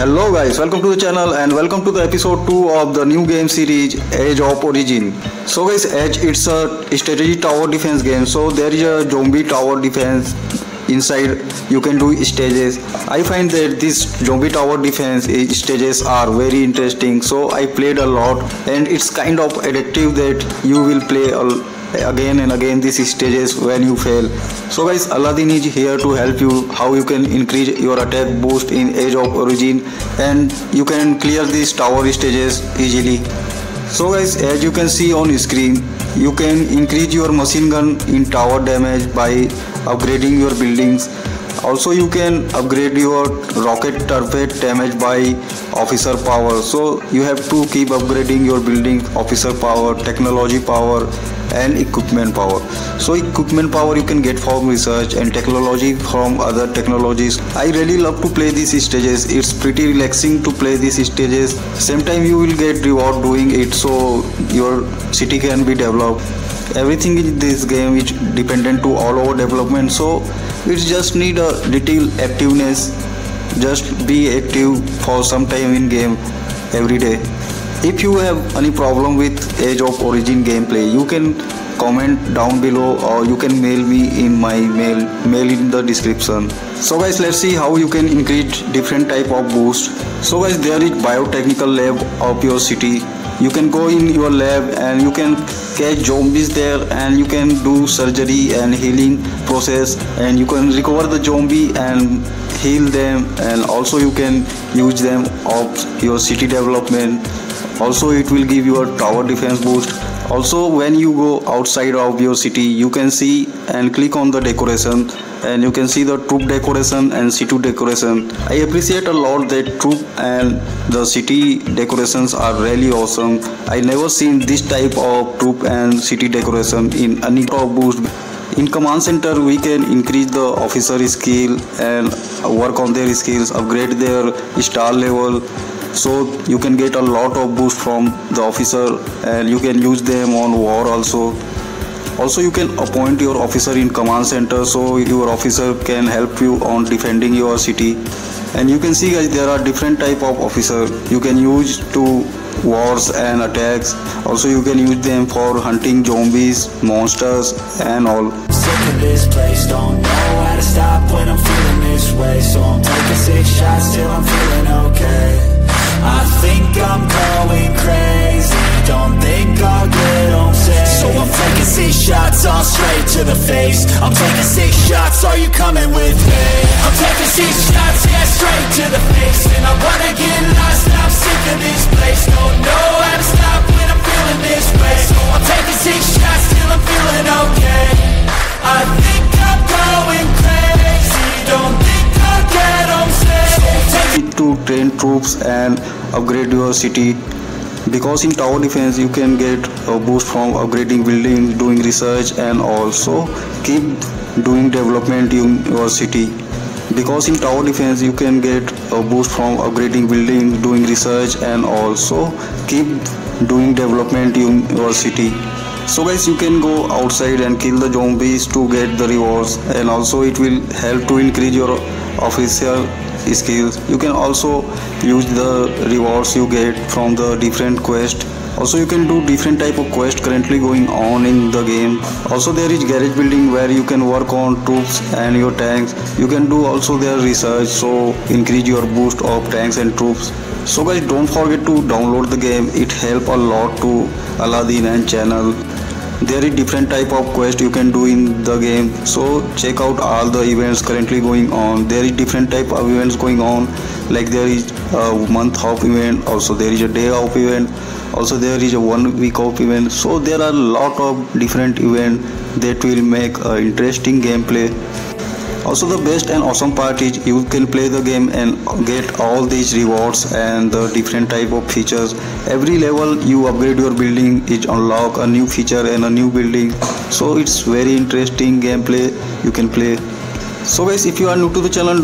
Hello guys, welcome to the channel and welcome to the episode 2 of the new game series Age of Origin. So guys, Age it's a strategy tower defense game. So there is a zombie tower defense inside you can do stages i find that this zombie tower defense stages are very interesting so i played a lot and it's kind of addictive that you will play a again and again these stages when you fail. So guys aladdin is here to help you how you can increase your attack boost in age of origin and you can clear these tower stages easily. So guys as you can see on screen you can increase your machine gun in tower damage by upgrading your buildings also you can upgrade your rocket turret damage by officer power. So you have to keep upgrading your building officer power technology power and equipment power. So equipment power you can get from research and technology from other technologies. I really love to play these stages. It's pretty relaxing to play these stages. Same time you will get reward doing it. So your city can be developed. Everything in this game is dependent to all over development. So it just need a little activeness. Just be active for some time in game every day. If you have any problem with age of origin gameplay you can comment down below or you can mail me in my mail mail in the description. So guys let's see how you can increase different type of boost. So guys there is biotechnical lab of your city you can go in your lab and you can catch zombies there and you can do surgery and healing process and you can recover the zombie and heal them and also you can use them of your city development. Also it will give you a tower defense boost. Also when you go outside of your city you can see and click on the decoration and you can see the troop decoration and city decoration. I appreciate a lot that troop and the city decorations are really awesome. I never seen this type of troop and city decoration in any top boost. In command center we can increase the officer skill and work on their skills upgrade their star level. So you can get a lot of boost from the officer and you can use them on war also also you can appoint your officer in command center so your officer can help you on defending your city. And you can see guys there are different type of officer. You can use to wars and attacks. Also you can use them for hunting zombies monsters and all. I think I'm going shots, are you coming with me? I'm taking six shots, yeah, straight to the face. And I wanna get lost, I'm sick of this place. Don't know how to stop when I'm feeling this way. So I'm taking six shots till I'm feeling okay. I think I'm going crazy. Don't think I'll get home safe To train troops and upgrade your city. Because in tower defense you can get a boost from upgrading buildings doing research and also keep doing development in your city. Because in tower defense you can get a boost from upgrading buildings doing research and also keep doing development in your city. So guys you can go outside and kill the zombies to get the rewards and also it will help to increase your official skills. You can also use the rewards you get from the different quest also you can do different type of quest currently going on in the game. Also there is garage building where you can work on troops and your tanks. You can do also their research so increase your boost of tanks and troops. So guys don't forget to download the game. It help a lot to aladdin and channel there is different type of quest you can do in the game. So check out all the events currently going on. There is different type of events going on. Like there is a month of event also there is a day of event also there is a one week of event. So there are a lot of different event that will make a interesting gameplay also the best and awesome part is you can play the game and get all these rewards and the different type of features. Every level you upgrade your building it unlock a new feature and a new building. So it's very interesting gameplay you can play. So guys if you are new to the channel